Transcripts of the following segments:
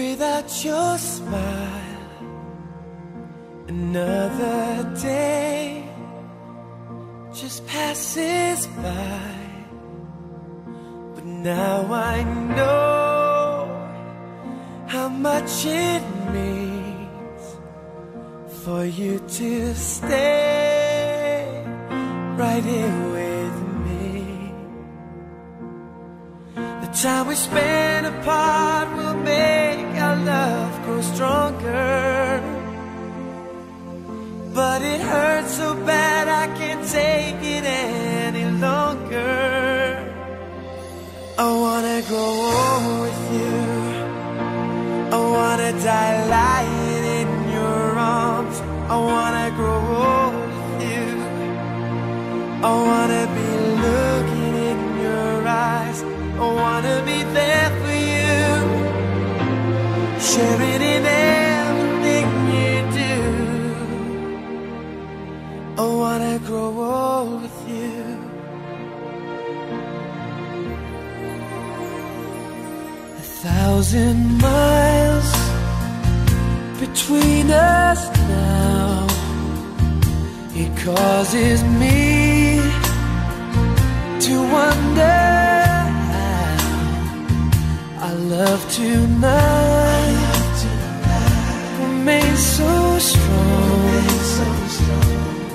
without your smile. Another day just passes by. But now I know how much it means for you to stay right here with me. The time we spend apart will make love grows stronger. But it hurts so bad I can't take it any longer. I wanna grow old with you. I wanna die Sharing in everything you do. I wanna grow old with you. A thousand miles between us now. It causes me to wonder how our love tonight so strong.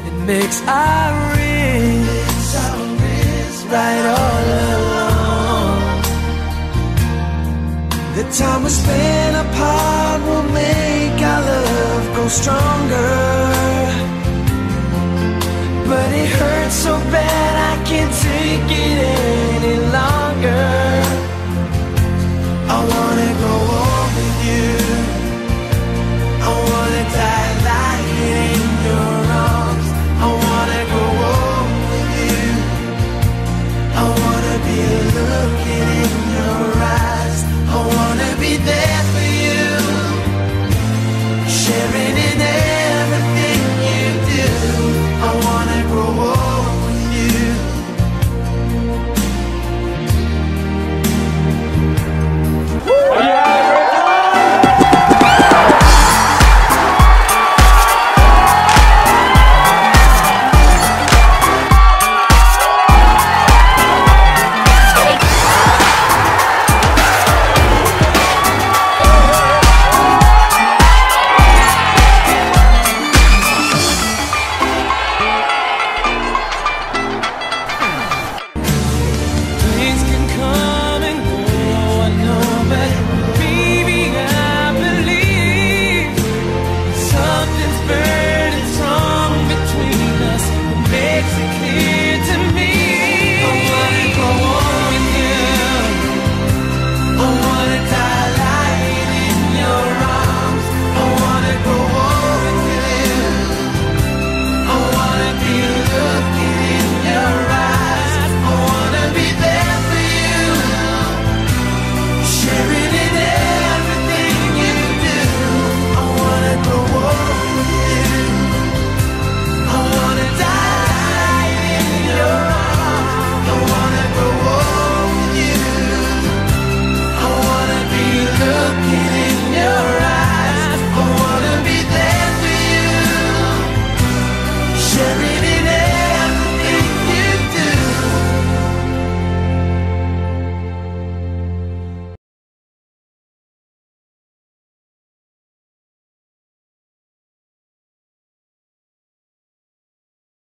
It makes our wrists right all along. The time we spend apart will make our love grow stronger. But it hurts so bad I can't take it anymore.